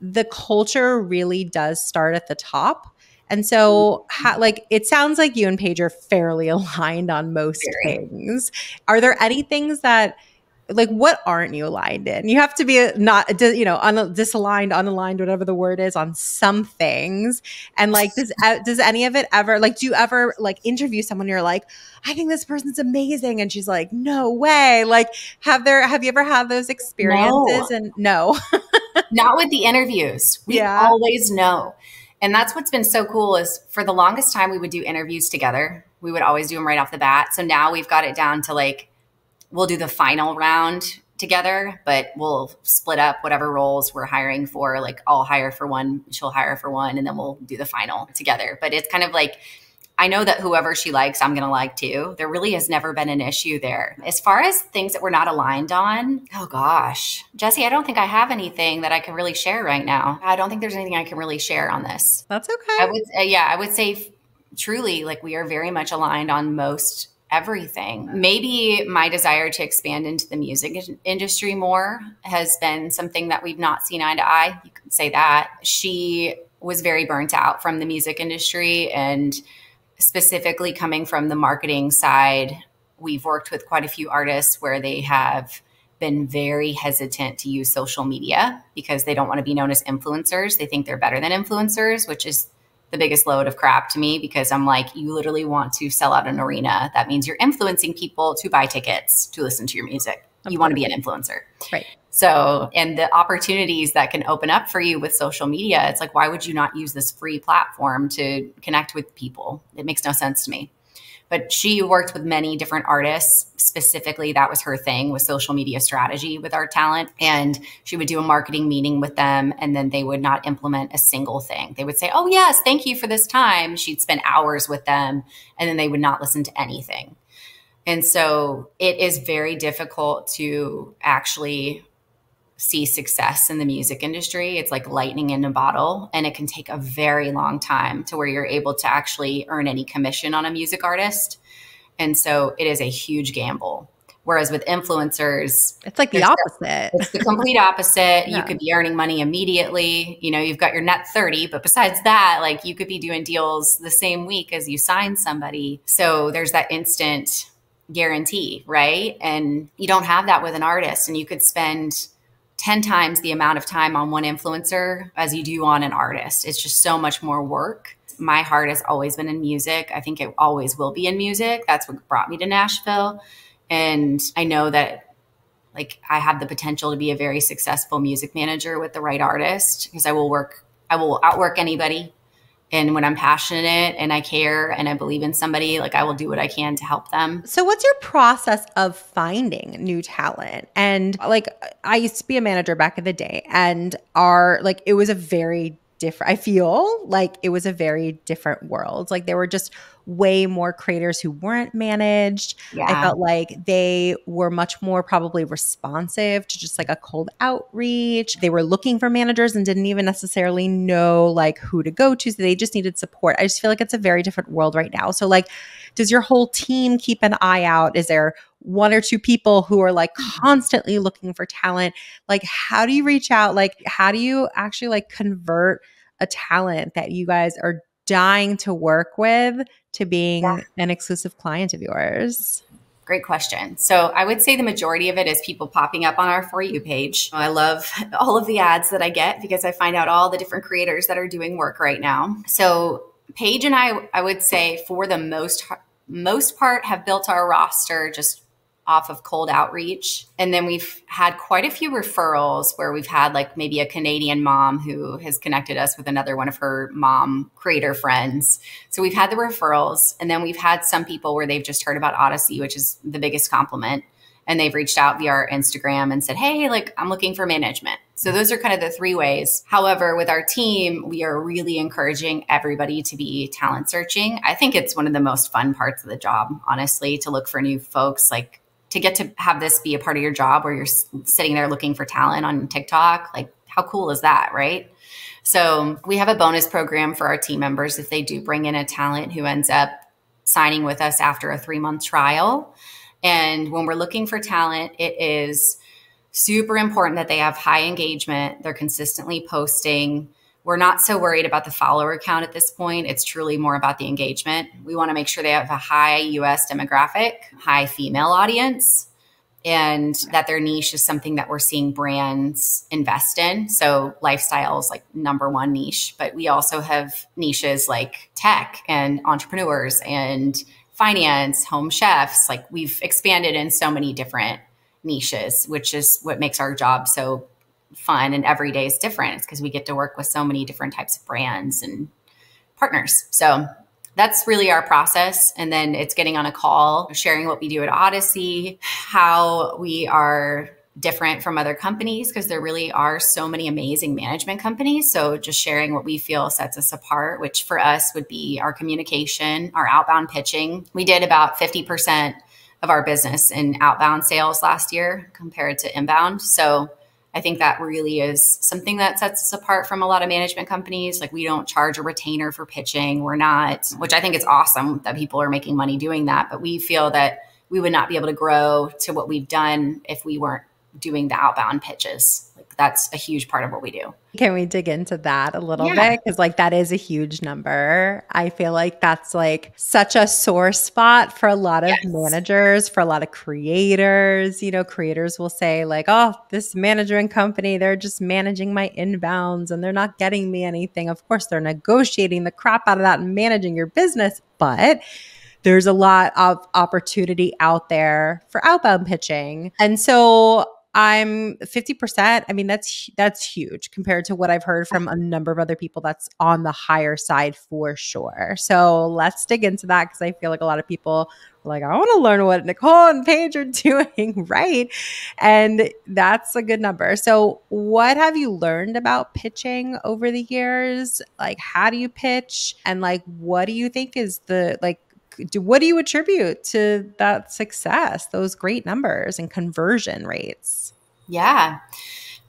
Speaker 2: the culture really does start at the top and so, like, it sounds like you and Paige are fairly [laughs] aligned on most Very. things. Are there any things that, like, what aren't you aligned in? You have to be not, you know, un- disaligned, unaligned, whatever the word is, on some things. And like, does uh, does any of it ever, like, do you ever like interview someone? You're like, I think this person's amazing, and she's like, No way. Like, have there have you ever had those experiences? No. And no, [laughs]
Speaker 1: not with the interviews. We yeah. always know and that's what's been so cool is for the longest time we would do interviews together. We would always do them right off the bat. So now we've got it down to like we'll do the final round together, but we'll split up whatever roles we're hiring for. Like I'll hire for one, she'll hire for one, and then we'll do the final together. But it's kind of like I know that whoever she likes, I'm going to like too. There really has never been an issue there. As far as things that we're not aligned on, oh gosh, Jessy, I don't think I have anything that I can really share right now. I don't think there's anything I can really share on this.
Speaker 2: That's okay.
Speaker 1: I would, uh, yeah, I would say truly, like we are very much aligned on most everything. Maybe my desire to expand into the music industry more has been something that we've not seen eye to eye. You could say that. She was very burnt out from the music industry and specifically coming from the marketing side, we've worked with quite a few artists where they have been very hesitant to use social media because they don't want to be known as influencers. They think they're better than influencers, which is the biggest load of crap to me because I'm like, you literally want to sell out an arena. That means you're influencing people to buy tickets to listen to your music. You want to be an influencer.
Speaker 2: Right.
Speaker 1: So, and the opportunities that can open up for you with social media, it's like, why would you not use this free platform to connect with people? It makes no sense to me. But she worked with many different artists. Specifically, that was her thing with social media strategy with our talent. And she would do a marketing meeting with them, and then they would not implement a single thing. They would say, Oh, yes, thank you for this time. She'd spend hours with them, and then they would not listen to anything. And so it is very difficult to actually see success in the music industry. It's like lightning in a bottle, and it can take a very long time to where you're able to actually earn any commission on a music artist. And so it is a huge gamble. Whereas with influencers,
Speaker 2: it's like the opposite.
Speaker 1: it's the complete opposite. yeah. You could be earning money immediately. You know, you've got your net 30, but besides that, like you could be doing deals the same week as you sign somebody. So there's that instant guarantee, right? And you don't have that with an artist. And you could spend 10 times the amount of time on one influencer as you do on an artist. It's just so much more work. My heart has always been in music. I think it always will be in music. That's what brought me to Nashville. And I know that like I have the potential to be a very successful music manager with the right artist because I will work I will outwork anybody and when I'm passionate and I care and I believe in somebody, like I will do what I can to help them.
Speaker 2: So, what's your process of finding new talent? And like, I used to be a manager back in the day, and our like, it was a very different. I feel like it was a very different world. Like there were just way more creators who weren't managed. Yeah. I felt like they were much more probably responsive to just like a cold outreach. They were looking for managers and didn't even necessarily know like who to go to. So they just needed support. I just feel like it's a very different world right now. So like does your whole team keep an eye out? Is there one or two people who are like mm-hmm. constantly looking for talent? Like, how do you reach out? Like, how do you actually like convert a talent that you guys are dying to work with to being yeah. an exclusive client of yours?
Speaker 1: Great question. So I would say the majority of it is people popping up on our For You page. I love [laughs] all of the ads that I get because I find out all the different creators that are doing work right now. So Paige and I, I would say for the most most part have built our roster just off of cold outreach. And then we've had quite a few referrals where we've had like maybe a Canadian mom who has connected us with another one of her mom creator friends. So we've had the referrals. And then we've had some people where they've just heard about Odyssey, which is the biggest compliment and they've reached out via our Instagram and said, Hey, like I'm looking for management. So those are kind of the three ways. However, with our team, we are really encouraging everybody to be talent searching. I think it's one of the most fun parts of the job, honestly, to look for new folks. Like to get to have this be a part of your job where you're sitting there looking for talent on TikTok. Like, how cool is that, right? So we have a bonus program for our team members if they do bring in a talent who ends up signing with us after a three month trial. And when we're looking for talent, it is super important that they have high engagement, they're consistently posting. We're not so worried about the follower count at this point. It's truly more about the engagement. We want to make sure they have a high US demographic, high female audience, and that their niche is something that we're seeing brands invest in. So lifestyle is like number one niche, but we also have niches like tech and entrepreneurs and finance, home chefs. Like we've expanded in so many different niches, which is what makes our job so fun and every day is different. It's because we get to work with so many different types of brands and partners. So that's really our process. And then it's getting on a call, sharing what we do at Odyssey, how we are different from other companies because there really are so many amazing management companies. So just sharing what we feel sets us apart, which for us would be our communication, our outbound pitching. We did about 50% of our business in outbound sales last year compared to inbound. So I think that really is something that sets us apart from a lot of management companies. Like we don't charge a retainer for pitching. We're not, which I think is awesome that people are making money doing that. But we feel that we would not be able to grow to what we've done if we weren't doing the outbound pitches. That's a huge part of what we do.
Speaker 2: Can we dig into that a little yeah. bit? Because like that is a huge number. I feel like that's like such a sore spot for a lot of yes. managers, for a lot of creators. You know, creators will say, like, oh, this management company, they're just managing my inbounds and they're not getting me anything. Of course, they're negotiating the crap out of that and managing your business. But there's a lot of opportunity out there for outbound pitching. And so I'm 50%. I mean, that's that's huge compared to what I've heard from a number of other people that's on the higher side for sure. So let's dig into that because I feel like a lot of people are like, I want to learn what Nicole and Paige are [laughs] doing, [laughs] right? And that's a good number. So what have you learned about pitching over the years? Like how do you pitch? And like what do you think is the like do, what do you attribute to that success, those great numbers and conversion rates?
Speaker 1: Yeah.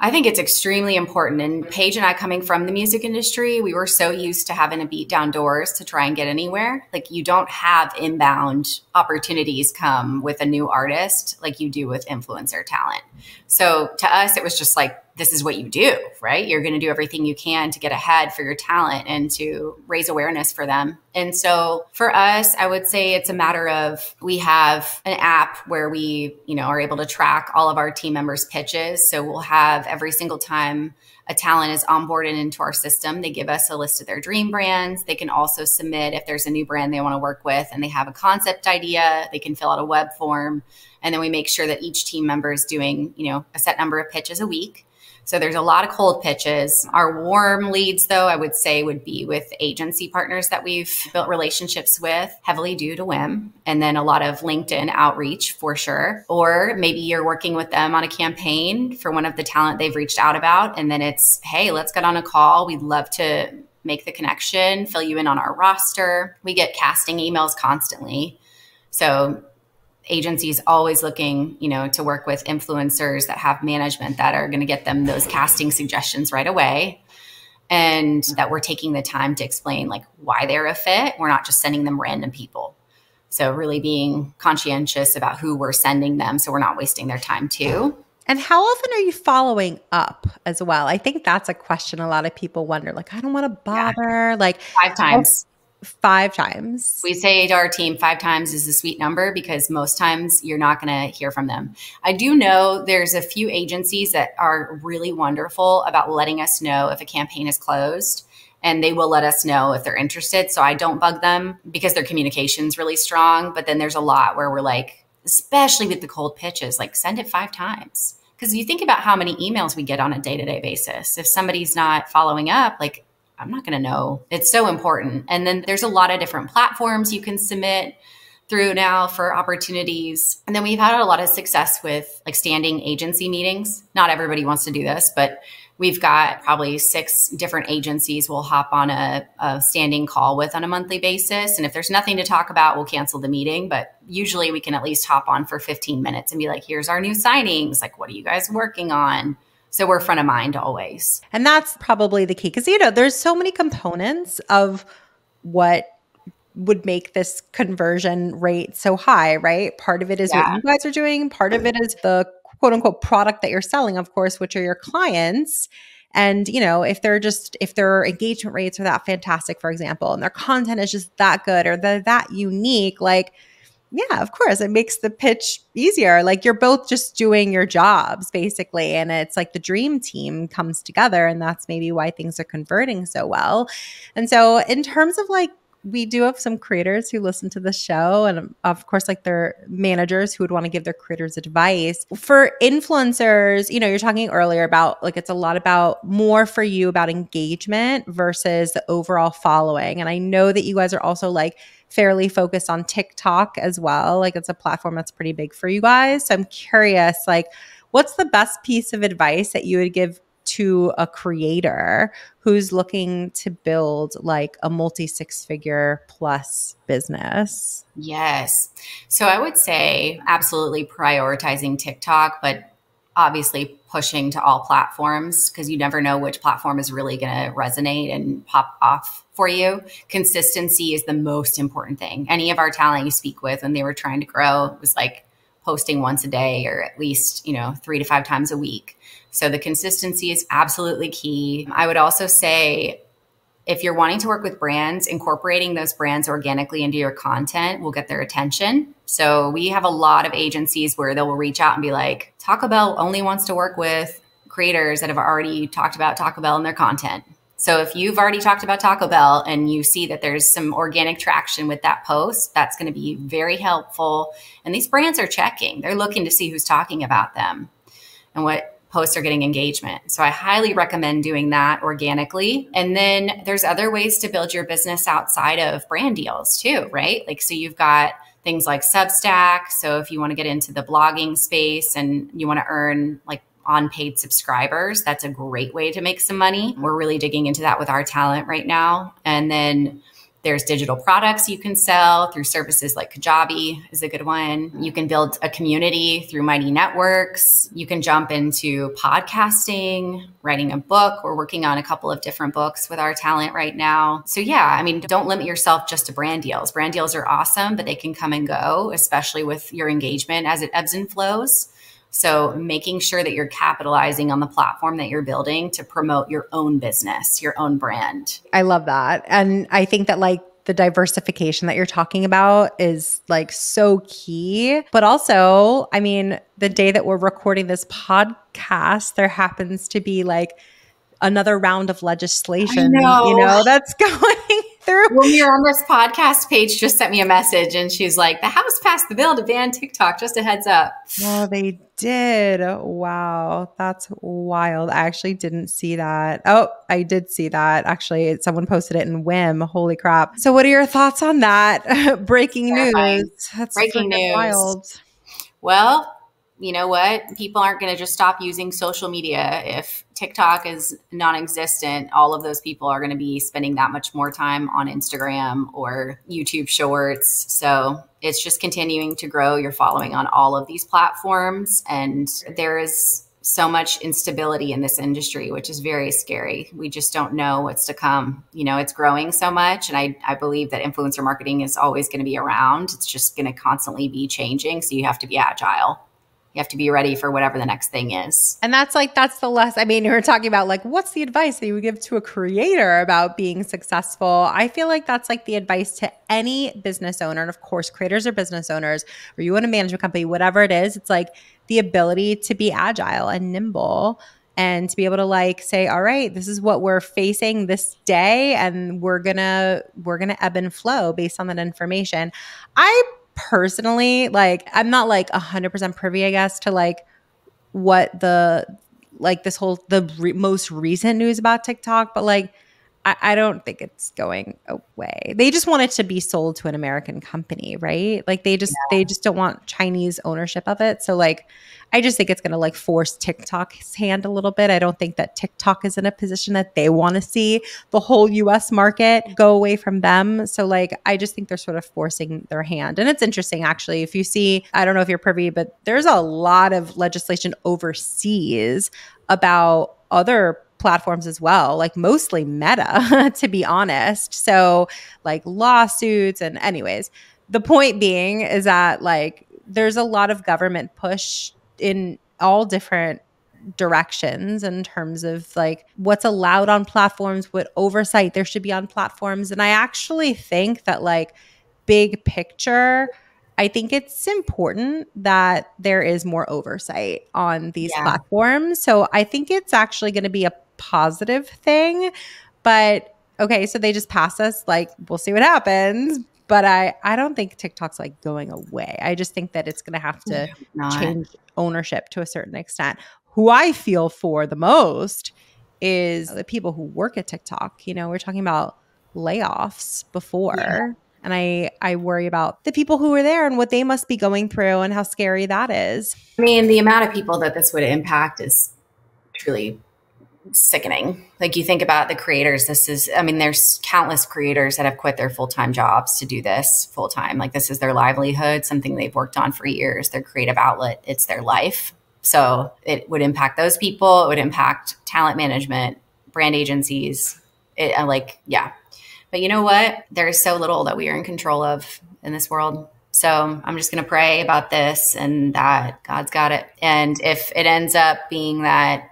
Speaker 1: I think it's extremely important. And Paige and I, coming from the music industry, we were so used to having to beat down doors to try and get anywhere. Like, you don't have inbound opportunities come with a new artist like you do with influencer talent. So, to us, it was just like, this is what you do, right? You're going to do everything you can to get ahead for your talent and to raise awareness for them. And so for us, I would say it's a matter of we have an app where we, you know, are able to track all of our team members' pitches. So we'll have every single time a talent is onboarded into our system, they give us a list of their dream brands. They can also submit if there's a new brand they want to work with and they have a concept idea, they can fill out a web form. And then we make sure that each team member is doing, you know, a set number of pitches a week. So there's a lot of cold pitches. Our warm leads, though, I would say would be with agency partners that we've built relationships with, heavily due to WIIM, and then a lot of LinkedIn outreach for sure. Or maybe you're working with them on a campaign for one of the talent they've reached out about, and then it's, hey, let's get on a call. We'd love to make the connection, fill you in on our roster. We get casting emails constantly. So agencies always looking, you know, to work with influencers that have management that are going to get them those casting suggestions right away. And that we're taking the time to explain like why they're a fit. We're not just sending them random people. So really being conscientious about who we're sending them so we're not wasting their time too.
Speaker 2: And how often are you following up as well? I think that's a question a lot of people wonder. Like, I don't want to bother. Yeah. Like
Speaker 1: five times.
Speaker 2: Five times.
Speaker 1: We say to our team, five times is a sweet number because most times you're not going to hear from them. I do know there's a few agencies that are really wonderful about letting us know if a campaign is closed and they will let us know if they're interested. So I don't bug them because their communication's really strong. But then there's a lot where we're like, especially with the cold pitches, like send it five times because you think about how many emails we get on a day to day basis. If somebody's not following up, like, I'm not going to know. It's so important. And then there's a lot of different platforms you can submit through now for opportunities. And then we've had a lot of success with like standing agency meetings. Not everybody wants to do this, but we've got probably six different agencies we'll hop on a, a, standing call with on a monthly basis. And if there's nothing to talk about, we'll cancel the meeting. But usually we can at least hop on for 15 minutes and be like, here's our new signings. Like, what are you guys working on? So we're front of mind always.
Speaker 2: And that's probably the key because, you know, there's so many components of what would make this conversion rate so high, right? Part of it is yeah. what you guys are doing, part of it is the quote unquote product that you're selling, of course, which are your clients. And, you know, if they're just, if their engagement rates are that fantastic, for example, and their content is just that good or they're that unique, like, yeah, of course, it makes the pitch easier. Like you're both just doing your jobs basically. And it's like the dream team comes together. And that's maybe why things are converting so well. And so, in terms of like we do have some creators who listen to the show and of course like their managers who would want to give their creators advice for influencers you know you're talking earlier about like it's a lot about more for you about engagement versus the overall following and i know that you guys are also like fairly focused on tiktok as well like it's a platform that's pretty big for you guys so i'm curious like what's the best piece of advice that you would give to a creator who's looking to build like a multi six figure plus business?
Speaker 1: Yes. So I would say absolutely prioritizing TikTok, but obviously pushing to all platforms because you never know which platform is really going to resonate and pop off for you. Consistency is the most important thing. Any of our talent you speak with when they were trying to grow was like posting once a day or at least, you know, three to five times a week. So the consistency is absolutely key. I would also say if you're wanting to work with brands, incorporating those brands organically into your content will get their attention. So we have a lot of agencies where they'll reach out and be like, Taco Bell only wants to work with creators that have already talked about Taco Bell in their content. So if you've already talked about Taco Bell and you see that there's some organic traction with that post, that's going to be very helpful. And these brands are checking. They're looking to see who's talking about them and what posts are getting engagement. So I highly recommend doing that organically. And then there's other ways to build your business outside of brand deals too, right? Like, so you've got things like Substack. So if you want to get into the blogging space and you want to earn like on paid subscribers, that's a great way to make some money. We're really digging into that with our talent right now. And then there's digital products you can sell through services like Kajabi is a good one. You can build a community through Mighty Networks. You can jump into podcasting, writing a book. We're working on a couple of different books with our talent right now. So yeah, I mean, don't limit yourself just to brand deals. Brand deals are awesome, but they can come and go, especially with your engagement as it ebbs and flows. So making sure that you're capitalizing on the platform that you're building to promote your own business, your own brand.
Speaker 2: I love that. And I think that like the diversification that you're talking about is like so key. But also, I mean, the day that we're recording this podcast, there happens to be like another round of legislation, know. you know, that's [laughs] going through.
Speaker 1: When you're on this podcast, Paige just sent me a message and she's like, the House passed the bill to ban TikTok. Just a heads up.
Speaker 2: Oh, they did. Wow. That's wild. I actually didn't see that. Oh, I did see that. Actually, someone posted it in WIIM. Holy crap. So, what are your thoughts on that? [laughs] Breaking news.
Speaker 1: That's breaking news. Wild. Well, you know what? People aren't going to just stop using social media. If TikTok is non existent, all of those people are going to be spending that much more time on Instagram or YouTube shorts. So it's just continuing to grow your following on all of these platforms. And there is so much instability in this industry, which is very scary. We just don't know what's to come. You know, it's growing so much. And I, I believe that influencer marketing is always going to be around. It's just going to constantly be changing. So you have to be agile you have to be ready for whatever the next thing is.
Speaker 2: And that's like, that's the less, I mean, [laughs] we are talking about like, what's the advice that you would give to a creator about being successful? I feel like that's like the advice to any business owner. And of course, creators are business owners, or you own a management company, whatever it is, it's like the ability to be agile and nimble and to be able to like say all right this is what we're facing this day and we're gonna we're gonna ebb and flow based on that information i personally, like I'm not like 100% privy, I guess, to like what the like this whole the re- most recent news about TikTok, but like I, I don't think it's going away. They just want it to be sold to an American company, right? Like they just yeah. they just don't want Chinese ownership of it. So like I just think it's going to like force TikTok's hand a little bit. I don't think that TikTok is in a position that they want to see the whole US market go away from them. So like I just think they're sort of forcing their hand. And it's interesting actually if you see I don't know if you're privy but there's a lot of legislation overseas about other platforms as well, like mostly Meta, [laughs] to be honest. So, like lawsuits, and, anyways, the point being is that, like, there's a lot of government push in all different directions in terms of like what's allowed on platforms, what oversight there should be on platforms. And I actually think that, like, big picture, I think it's important that there is more oversight on these yeah. platforms. So I think it's actually going to be a positive thing. But okay, so they just pass us. Like, we'll see what happens. But I, I don't think TikTok's like going away. I just think that it's going to have to change ownership to a certain extent. Who I feel for the most is oh. the people who work at TikTok. You know, we're talking about layoffs before. Yeah. And I, I worry about the people who are there and what they must be going through and how scary that is.
Speaker 1: I mean, the amount of people that this would impact is truly sickening. Like you think about the creators, this is, I mean, there's countless creators that have quit their full time jobs to do this full time. Like this is their livelihood, something they've worked on for years, their creative outlet, it's their life. So it would impact those people, it would impact talent management, brand agencies. It, uh, like, yeah. But you know what? There's so little that we are in control of in this world. So I'm just going to pray about this and that God's got it. And if it ends up being that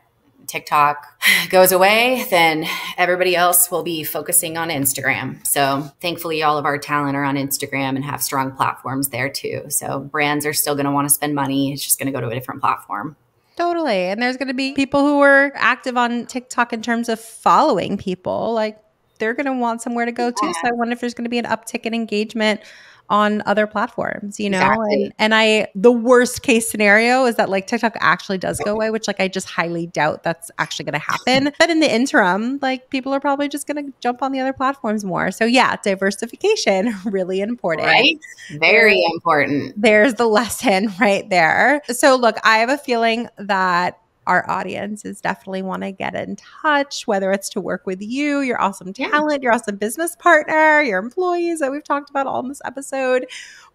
Speaker 1: TikTok goes away, then everybody else will be focusing on Instagram. So thankfully, all of our talent are on Instagram and have strong platforms there too. So brands are still going to want to spend money. It's just going to go to a different platform.
Speaker 2: Totally. And there's going to be people who are active on TikTok in terms of following people. Like they're going to want somewhere to go yeah. too. So I wonder if there's going to be an uptick in engagement on other platforms, you know? Exactly. And and I the worst case scenario is that like TikTok actually does go away, which like I just highly doubt that's actually gonna happen. [laughs] But in the interim, like people are probably just gonna jump on the other platforms more. So yeah, diversification, [laughs] really important.
Speaker 1: Right. Very important.
Speaker 2: There's the lesson [laughs] right there. So look, I have a feeling that our audiences definitely want to get in touch, whether it's to work with you, your awesome talent, your awesome business partner, your employees that we've talked about all in this episode.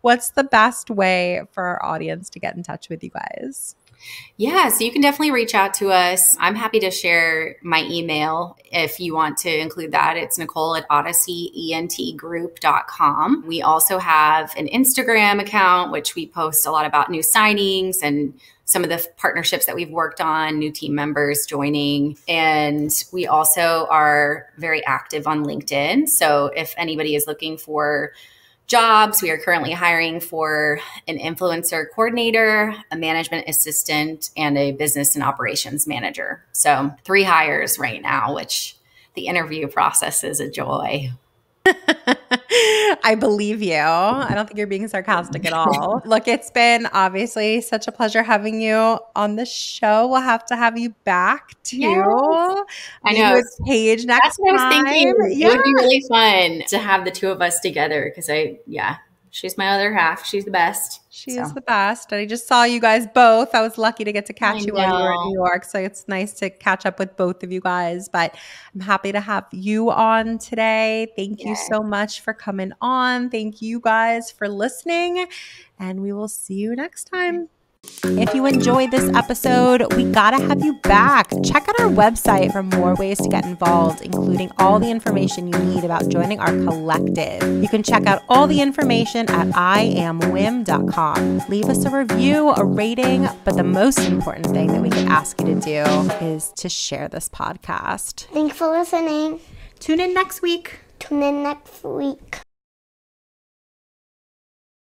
Speaker 2: What's the best way for our audience to get in touch with you guys?
Speaker 1: Yeah, so you can definitely reach out to us. I'm happy to share my email if you want to include that. It's Nicole at odysseyentgroup.com. We also have an Instagram account, which we post a lot about new signings and some of the partnerships that we've worked on, new team members joining. And we also are very active on LinkedIn. So if anybody is looking for jobs, we are currently hiring for an influencer coordinator, a management assistant, and a business and operations manager. So three hires right now, which the interview process is a joy. [laughs]
Speaker 2: I believe you. I don't think you're being sarcastic at all. [laughs] Look, it's been obviously such a pleasure having you on the show. We'll have to have you back too.
Speaker 1: Yes. I know.
Speaker 2: With Paige next
Speaker 1: That's what I was thinking. Yeah. It would be really fun to have the two of us together because I, yeah, she's my other half. She's the best.
Speaker 2: She so. is the best. And I just saw you guys both. I was lucky to get to catch I you know. while you were in New York. So it's nice to catch up with both of you guys. But I'm happy to have you on today. Thank yes. you so much for coming on. Thank you guys for listening. And we will see you next time. If you enjoyed this episode, we gotta have you back. Check out our website for more ways to get involved, including all the information you need about joining our collective. You can check out all the information at iamwiim.com. Leave us a review, a rating, but the most important thing that we can ask you to do is to share this podcast.
Speaker 3: Thanks for listening.
Speaker 2: Tune in next week.
Speaker 3: Tune in next week.